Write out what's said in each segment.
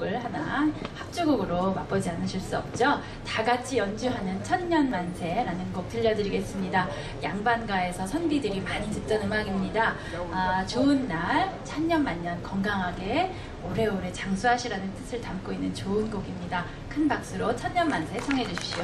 곡을 하나 합주곡으로 맛보지 않으실 수 없죠. 다 같이 연주하는 천년만세라는 곡 들려드리겠습니다. 양반가에서 선비들이 많이 듣던 음악입니다. 아, 좋은 날, 천년만년 건강하게 오래오래 장수하시라는 뜻을 담고 있는 좋은 곡입니다. 큰 박수로 천년만세 청해 주십시오.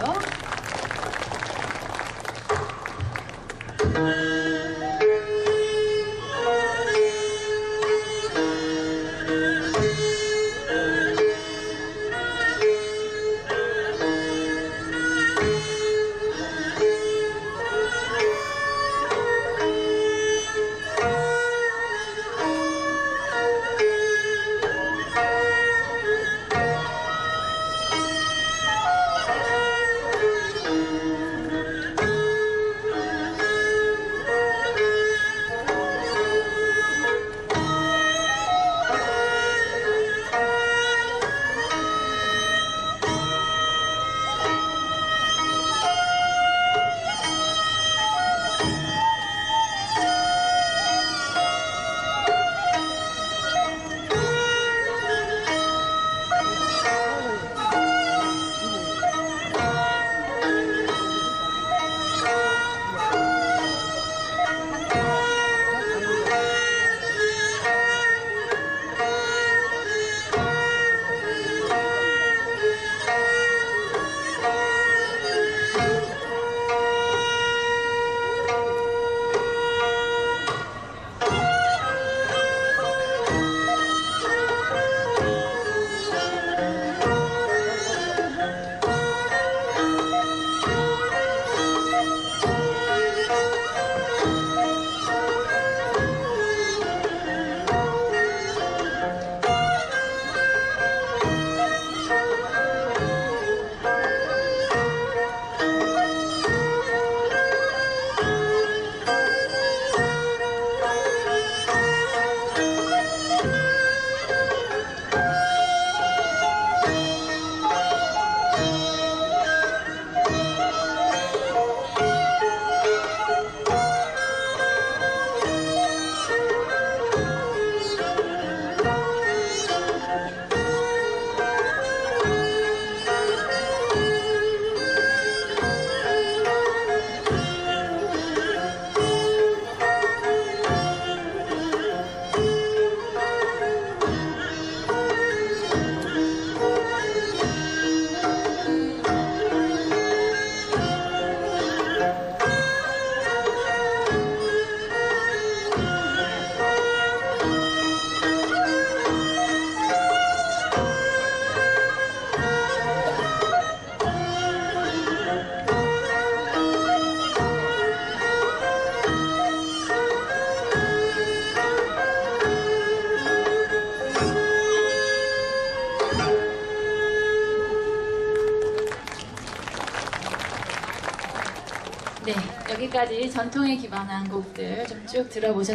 네, 여기까지 전통에 기반한 곡들 좀 쭉 들어보셨습니다.